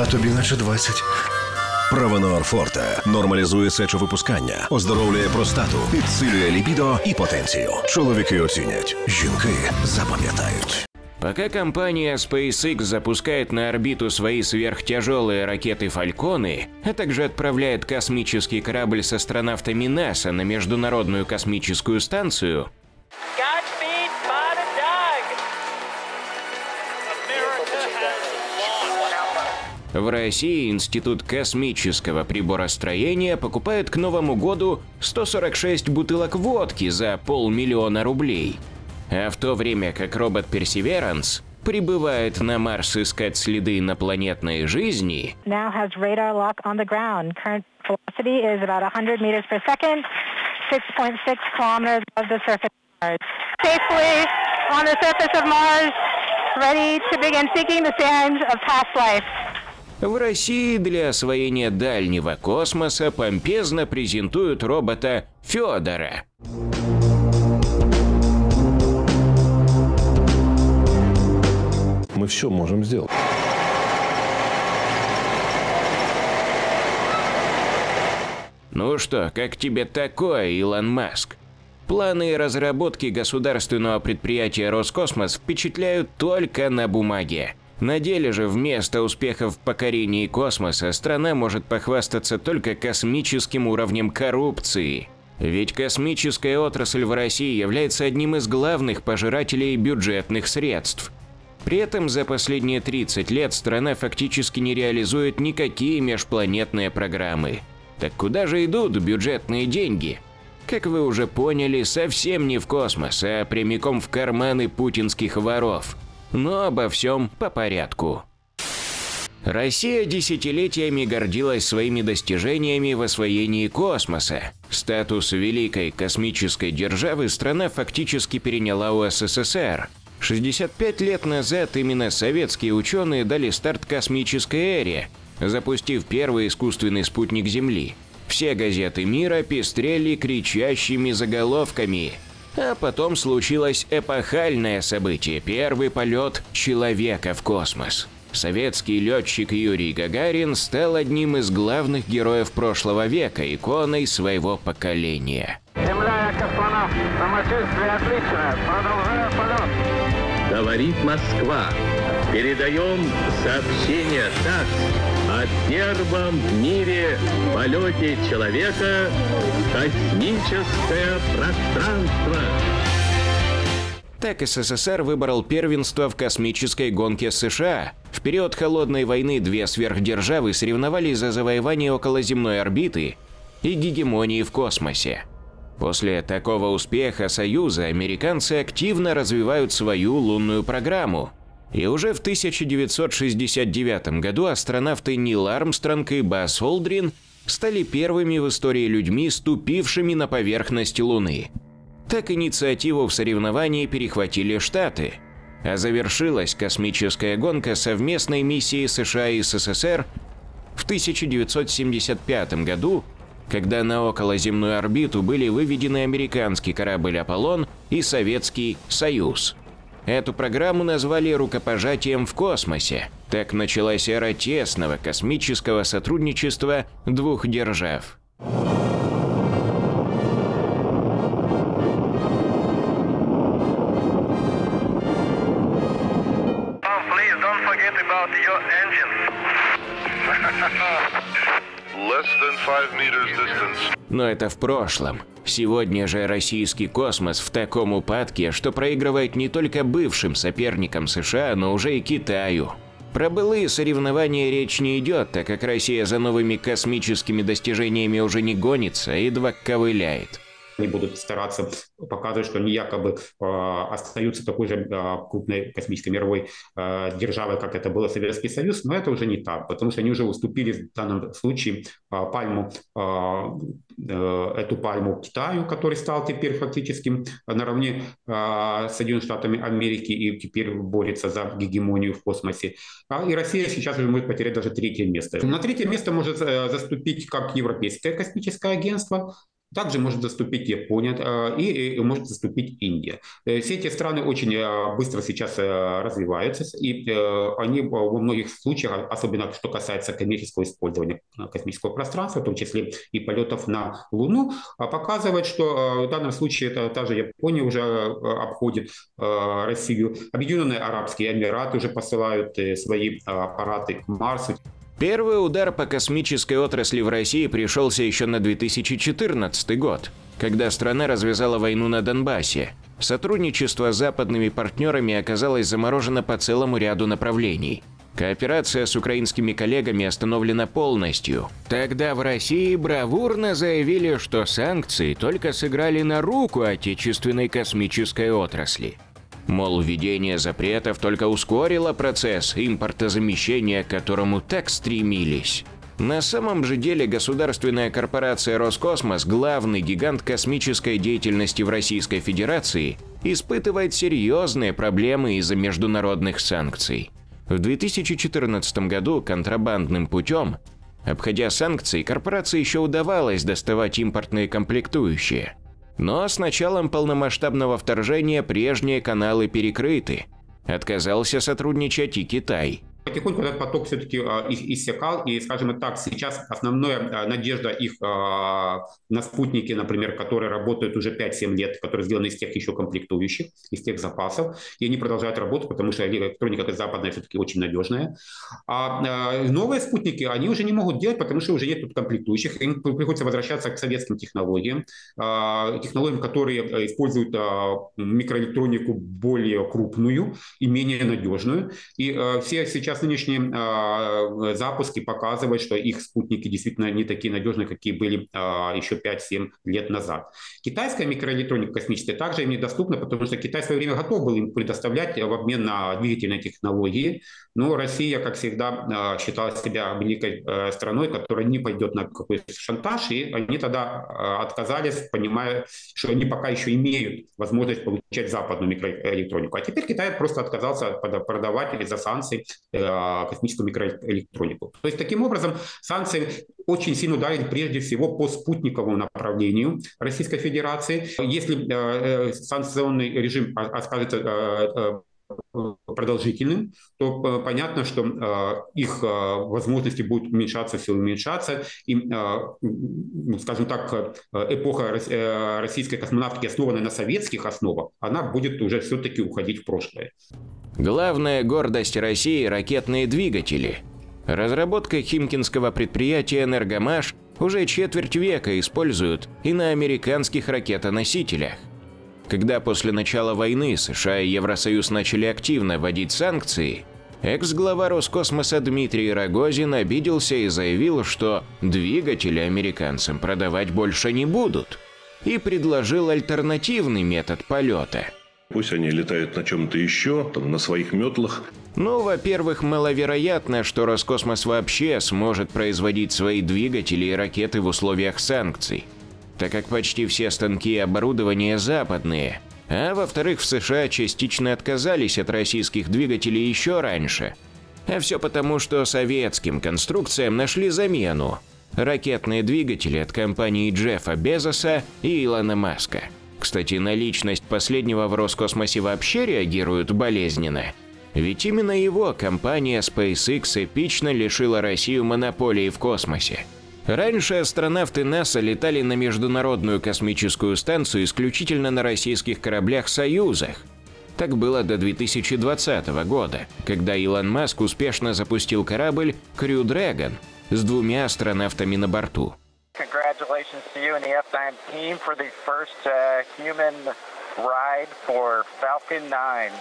а тобі наче 20. Правонор Форте нормалізує сечовипускання, оздоровлює простату, підсилює лібідо і потенцію. Чоловіки оцінять, жінки запам'ятають. Пока компания SpaceX запускает на орбиту свои сверхтяжелые ракеты «Фальконы», а также отправляет космический корабль с астронавтами НАСА на Международную космическую станцию, в России Институт космического приборостроения покупает к Новому году 146 бутылок водки за полмиллиона рублей. А в то время как робот Perseverance прибывает на Марс искать следы инопланетной жизни, now has radar lock on the ground. Current velocity is about 100 meters per second, 6.6 kilometers above the surface of Mars. Safely on the surface of Mars, ready to begin seeking the signs of past life. В России для освоения дальнего космоса помпезно презентуют робота Федора. Мы все можем сделать. Ну что, как тебе такое, Илон Маск? Планы и разработки государственного предприятия Роскосмос впечатляют только на бумаге. На деле же вместо успехов в покорении космоса страна может похвастаться только космическим уровнем коррупции. Ведь космическая отрасль в России является одним из главных пожирателей бюджетных средств. При этом за последние 30 лет страна фактически не реализует никакие межпланетные программы. Так куда же идут бюджетные деньги? Как вы уже поняли, совсем не в космос, а прямиком в карманы путинских воров. Но обо всем по порядку. Россия десятилетиями гордилась своими достижениями в освоении космоса. Статус великой космической державы страна фактически переняла у СССР. 65 лет назад именно советские ученые дали старт космической эре, запустив первый искусственный спутник Земли. Все газеты мира пестрели кричащими заголовками. А потом случилось эпохальное событие – первый полет человека в космос. Советский летчик Юрий Гагарин стал одним из главных героев прошлого века, иконой своего поколения. Земля, космонавт. Самочувствие отличное. Продолжаю полет. Говорит Москва. Передаем сообщение ТАСС о первом в мире полете человека космическое пространство. Так СССР выбрал первенство в космической гонке США. В период Холодной войны две сверхдержавы соревновались за завоевание околоземной орбиты и гегемонии в космосе. После такого успеха Союза американцы активно развивают свою лунную программу. И уже в 1969 году астронавты Нил Армстронг и Бас Олдрин стали первыми в истории людьми, ступившими на поверхность Луны. Так инициативу в соревновании перехватили Штаты, а завершилась космическая гонка совместной миссии США и СССР в 1975 году, когда на околоземную орбиту были выведены американский корабль «Аполлон» и Советский «Союз». Эту программу назвали «рукопожатием в космосе». Так началась эра тесного космического сотрудничества двух держав. Oh. Но это в прошлом. Сегодня же российский космос в таком упадке, что проигрывает не только бывшим соперникам США, но уже и Китаю. Про былые соревнования речь не идет, так как Россия за новыми космическими достижениями уже не гонится, а едва ковыляет. Они будут стараться показывать, что они якобы э, остаются такой же э, крупной космической мировой э, державой, как это было Советский Союз, но это уже не так, потому что они уже уступили в данном случае пальму, эту пальму Китаю, который стал теперь фактически наравне с Соединенными Штатами Америки и теперь борется за гегемонию в космосе. А, и Россия сейчас уже может потерять даже третье место. На третье место может заступить как Европейское космическое агентство, Также может заступить Япония и, и может заступить Индия. Все эти страны очень быстро сейчас развиваются, и они во многих случаях, особенно что касается коммерческого использования космического пространства, в том числе и полетов на Луну, показывают, что в данном случае это та же Япония уже обходит Россию. Объединенные Арабские Эмираты уже посылают свои аппараты к Марсу. Первый удар по космической отрасли в России пришелся еще на 2014 год, когда страна развязала войну на Донбассе. Сотрудничество с западными партнерами оказалось заморожено по целому ряду направлений. Кооперация с украинскими коллегами остановлена полностью. Тогда в России бравурно заявили, что санкции только сыграли на руку отечественной космической отрасли. Мол, введение запретов только ускорило процесс импортозамещения, к которому так стремились. На самом же деле государственная корпорация «Роскосмос», главный гигант космической деятельности в Российской Федерации, испытывает серьезные проблемы из-за международных санкций. В 2014 году контрабандным путем, обходя санкции, корпорации еще удавалось доставать импортные комплектующие – но с началом полномасштабного вторжения прежние каналы перекрыты. Отказался сотрудничать и Китай – Потихоньку этот поток все-таки а, иссякал, и, скажем так, сейчас основная а, надежда их а, на спутники, например, которые работают уже 5-7 лет, которые сделаны из тех еще комплектующих, из тех запасов, и они продолжают работать, потому что электроника западная все-таки очень надежная. А новые спутники, они уже не могут делать, потому что уже нет тут комплектующих, им приходится возвращаться к советским технологиям, технологиям, которые используют микроэлектронику более крупную и менее надежную, и все сейчас сейчас нынешние э, запуски показывают, что их спутники действительно не такие надежные, какие были э, еще 5-7 лет назад. Китайская микроэлектроника космическая также им недоступна, потому что Китай в свое время готов был им предоставлять в обмен на двигательные технологии, но Россия, как всегда, э, считала себя великой э, страной, которая не пойдет на какой-то шантаж, и они тогда отказались, понимая, что они пока еще имеют возможность получать западную микроэлектронику. А теперь Китай просто отказался продавать из-за санкций Э, космическую микроэлектронику. То есть таким образом санкции очень сильно ударили прежде всего по спутниковому направлению Российской Федерации. Если э, э, санкционный режим окажется продолжительным, то понятно, что их возможности будут уменьшаться, все уменьшаться. И, скажем так, эпоха российской космонавтики, основанная на советских основах, она будет уже все-таки уходить в прошлое. Главная гордость России – ракетные двигатели. Разработка химкинского предприятия «Энергомаш» уже четверть века используют и на американских ракетоносителях. Когда после начала войны США и Евросоюз начали активно вводить санкции, экс-глава Роскосмоса Дмитрий Рогозин обиделся и заявил, что двигатели американцам продавать больше не будут, и предложил альтернативный метод полета – Пусть они летают на чем-то еще, там, на своих метлах. Ну, во-первых, маловероятно, что Роскосмос вообще сможет производить свои двигатели и ракеты в условиях санкций, так как почти все станки и оборудование западные. А во-вторых, в США частично отказались от российских двигателей еще раньше. А все потому, что советским конструкциям нашли замену – ракетные двигатели от компании Джеффа Безоса и Илона Маска – кстати, на личность последнего в Роскосмосе вообще реагируют болезненно. Ведь именно его компания SpaceX эпично лишила Россию монополии в космосе. Раньше астронавты НАСА летали на Международную космическую станцию исключительно на российских кораблях-союзах. Так было до 2020 года, когда Илон Маск успешно запустил корабль Crew Dragon с двумя астронавтами на борту. Congratulations to you and the F9 team for the first uh, human ride for Falcon 9.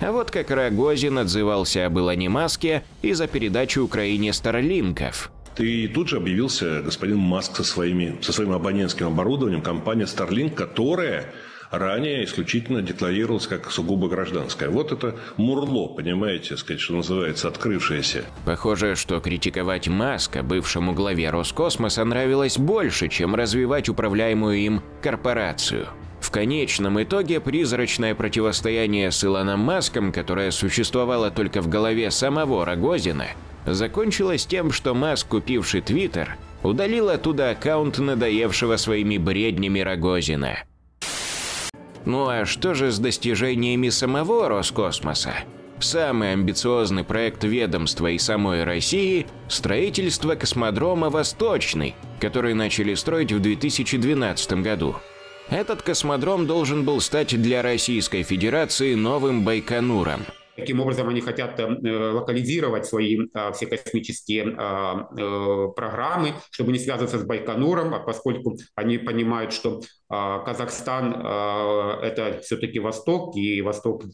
А вот как Рогозин отзывался об Илоне Маске из-за передачи Украине Старлинков. И тут же объявился господин Маск со, своими, со своим абонентским оборудованием, компания Starlink, которая ранее исключительно декларировалось как сугубо гражданское. Вот это мурло, понимаете, сказать, что называется, открывшееся. Похоже, что критиковать Маска, бывшему главе Роскосмоса, нравилось больше, чем развивать управляемую им корпорацию. В конечном итоге призрачное противостояние с Илоном Маском, которое существовало только в голове самого Рогозина, закончилось тем, что Маск, купивший Твиттер, удалил оттуда аккаунт надоевшего своими бреднями Рогозина. Ну а что же с достижениями самого Роскосмоса? Самый амбициозный проект ведомства и самой России – строительство космодрома «Восточный», который начали строить в 2012 году. Этот космодром должен был стать для Российской Федерации новым Байконуром – Таким образом, они хотят э, локализировать свои а, все космические э, программы, чтобы не связываться с Байконуром, а поскольку они понимают, что Казахстан – это все-таки Восток, и Восток –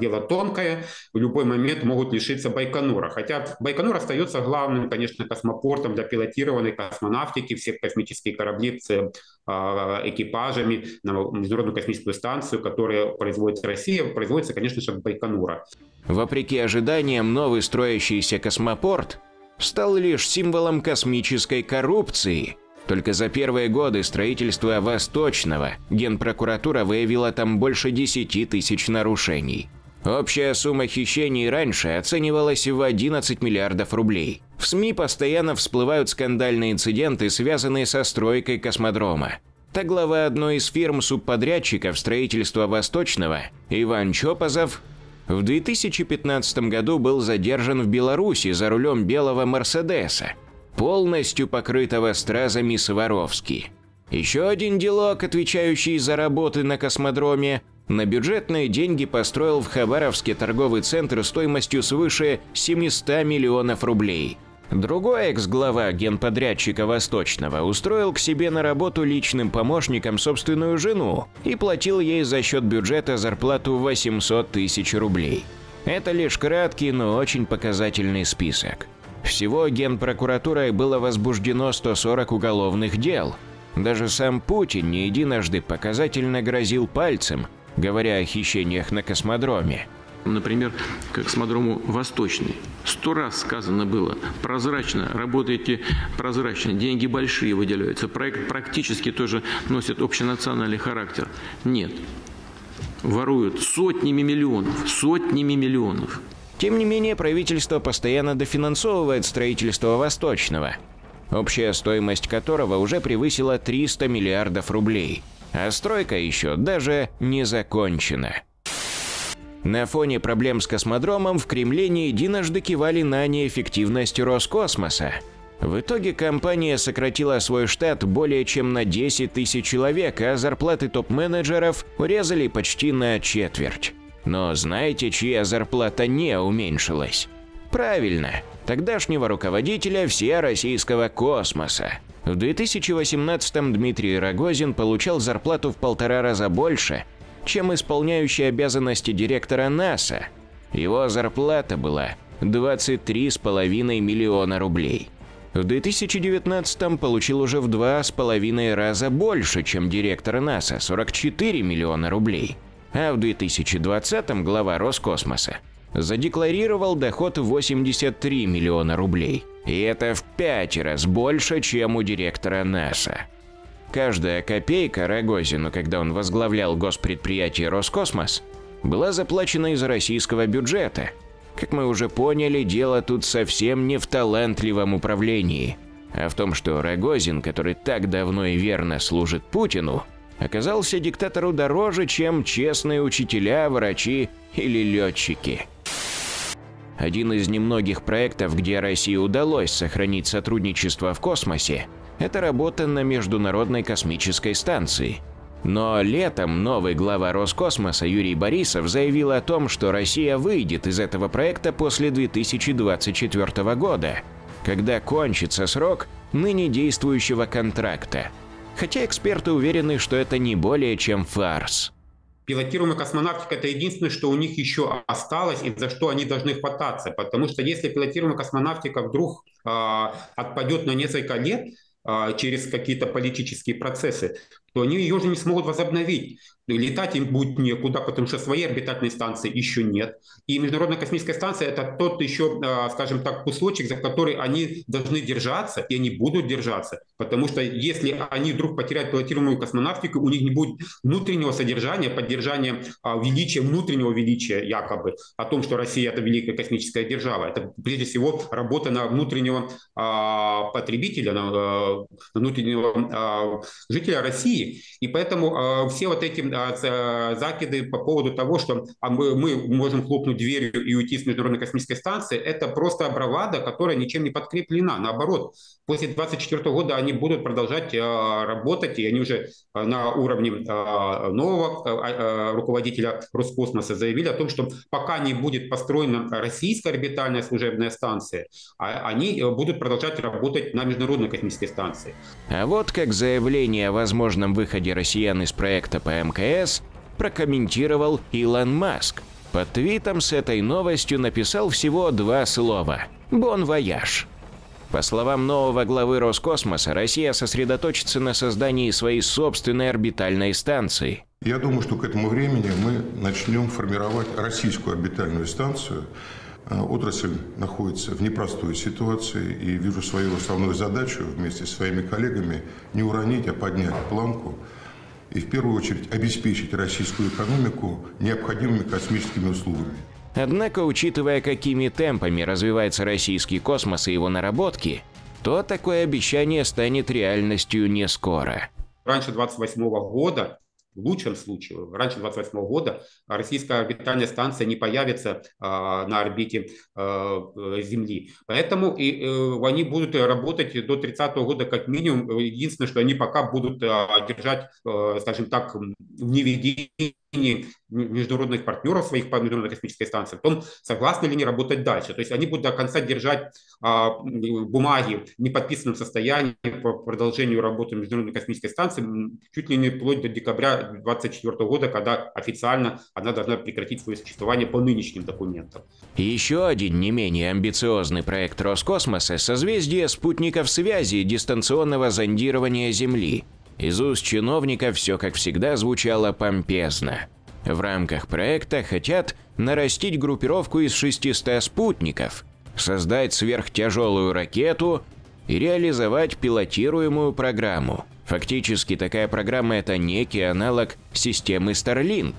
дело тонкое, в любой момент могут лишиться Байконура. Хотя Байконур остается главным, конечно, космопортом для пилотированной космонавтики, все космические корабли с экипажами на Международную космическую станцию, которые производит Россия, производится, конечно же, Байконура. Вопреки ожиданиям, новый строящийся космопорт стал лишь символом космической коррупции. Только за первые годы строительства Восточного Генпрокуратура выявила там больше 10 тысяч нарушений. Общая сумма хищений раньше оценивалась в 11 миллиардов рублей. В СМИ постоянно всплывают скандальные инциденты, связанные со стройкой космодрома. Так глава одной из фирм субподрядчиков строительства Восточного, Иван Чопозов, в 2015 году был задержан в Беларуси за рулем белого Мерседеса, полностью покрытого стразами Сваровски. Еще один делок, отвечающий за работы на космодроме, на бюджетные деньги построил в Хабаровске торговый центр стоимостью свыше 700 миллионов рублей – Другой экс-глава генподрядчика Восточного устроил к себе на работу личным помощником собственную жену и платил ей за счет бюджета зарплату 800 тысяч рублей. Это лишь краткий, но очень показательный список. Всего генпрокуратурой было возбуждено 140 уголовных дел. Даже сам Путин не единожды показательно грозил пальцем, говоря о хищениях на космодроме. Например, к космодрому «Восточный». Сто раз сказано было, прозрачно, работаете прозрачно, деньги большие выделяются, проект практически тоже носит общенациональный характер. Нет, воруют сотнями миллионов, сотнями миллионов. Тем не менее, правительство постоянно дофинансовывает строительство Восточного, общая стоимость которого уже превысила 300 миллиардов рублей, а стройка еще даже не закончена. На фоне проблем с космодромом в Кремле не единожды кивали на неэффективность Роскосмоса. В итоге компания сократила свой штат более чем на 10 тысяч человек, а зарплаты топ-менеджеров урезали почти на четверть. Но знаете, чья зарплата не уменьшилась? Правильно, тогдашнего руководителя всея российского космоса. В 2018-м Дмитрий Рогозин получал зарплату в полтора раза больше – чем исполняющий обязанности директора НАСА. Его зарплата была 23,5 миллиона рублей. В 2019 получил уже в два с половиной раза больше, чем директор НАСА – 44 миллиона рублей. А в 2020 глава Роскосмоса задекларировал доход 83 миллиона рублей. И это в пять раз больше, чем у директора НАСА. Каждая копейка Рогозину, когда он возглавлял госпредприятие «Роскосмос», была заплачена из российского бюджета. Как мы уже поняли, дело тут совсем не в талантливом управлении, а в том, что Рогозин, который так давно и верно служит Путину, оказался диктатору дороже, чем честные учителя, врачи или летчики. Один из немногих проектов, где России удалось сохранить сотрудничество в космосе – это работа на Международной космической станции. Но летом новый глава Роскосмоса Юрий Борисов заявил о том, что Россия выйдет из этого проекта после 2024 года, когда кончится срок ныне действующего контракта. Хотя эксперты уверены, что это не более чем фарс. Пилотируемая космонавтика – это единственное, что у них еще осталось и за что они должны хвататься. Потому что если пилотируемая космонавтика вдруг э, отпадет на несколько лет, а, через какие-то политические процессы, то они ее уже не смогут возобновить. летать им будет некуда, потому что своей орбитальной станции еще нет. И Международная космическая станция – это тот еще, а, скажем так, кусочек, за который они должны держаться, и они будут держаться. Потому что если они вдруг потеряют пилотируемую космонавтику, у них не будет внутреннего содержания, поддержания а, величия, внутреннего величия якобы, о том, что Россия – это великая космическая держава. Это прежде всего работа на внутреннего а, потребителя, на внутреннего жителя России. И поэтому все вот эти Э, закиды по поводу того, что а мы, мы можем хлопнуть дверью и уйти с Международной космической станции, это просто бравада, которая ничем не подкреплена. Наоборот, после 2024 года они будут продолжать э, работать, и они уже э, на уровне нового руководителя Роскосмоса заявили о том, что пока не будет построена российская орбитальная служебная станция, они будут продолжать работать на Международной космической станции. А вот как заявление о возможном выходе россиян из проекта по МКС прокомментировал Илон Маск. Под твитом с этой новостью написал всего два слова «Бон вояж». По словам нового главы Роскосмоса, Россия сосредоточится на создании своей собственной орбитальной станции. Я думаю, что к этому времени мы начнем формировать российскую орбитальную станцию. Э, отрасль находится в непростой ситуации и вижу свою основную задачу вместе с своими коллегами не уронить, а поднять планку и в первую очередь обеспечить российскую экономику необходимыми космическими услугами. Однако, учитывая, какими темпами развивается российский космос и его наработки, то такое обещание станет реальностью не скоро. Раньше 28 года в лучшем случае, раньше 28 года российская орбитальная станция не появится э, на орбите э, Земли. Поэтому и, э, они будут работать до 30 года как минимум. Единственное, что они пока будут э, держать, э, скажем так, в неведении международных партнеров своих по Международной космической станции, в том, согласны ли они работать дальше. То есть они будут до конца держать а, бумаги в неподписанном состоянии по продолжению работы Международной космической станции чуть ли не вплоть до декабря 2024 года, когда официально она должна прекратить свое существование по нынешним документам. Еще один не менее амбициозный проект Роскосмоса – созвездие спутников связи дистанционного зондирования Земли – из уст чиновников все, как всегда, звучало помпезно. В рамках проекта хотят нарастить группировку из 600 спутников, создать сверхтяжелую ракету и реализовать пилотируемую программу. Фактически такая программа – это некий аналог системы Starlink.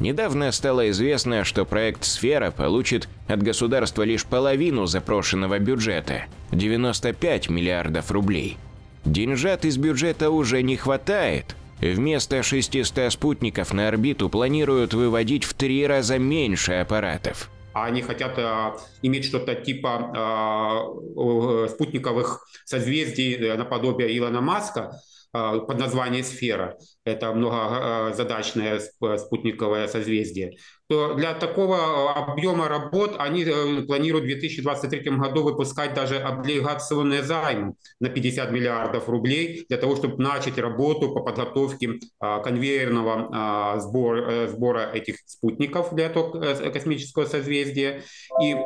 Недавно стало известно, что проект «Сфера» получит от государства лишь половину запрошенного бюджета – 95 миллиардов рублей – Деньжат из бюджета уже не хватает. Вместо 600 спутников на орбиту планируют выводить в три раза меньше аппаратов. Они хотят э, иметь что-то типа э, спутниковых созвездий э, наподобие Илона Маска, Э, под названием «Сфера», это многозадачное спутниковое созвездие, то для такого объема работ они э, планируют в 2023 году выпускать даже облигационные займы на 50 миллиардов рублей для того, чтобы начать работу по подготовке э, конвейерного сбора, сбора этих спутников для этого космического созвездия. И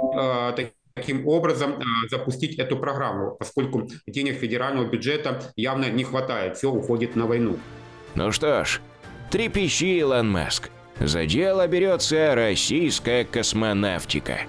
таким образом э, запустить эту программу, поскольку денег федерального бюджета явно не хватает, все уходит на войну. Ну что ж, трепещи, Илон Маск. За дело берется российская космонавтика.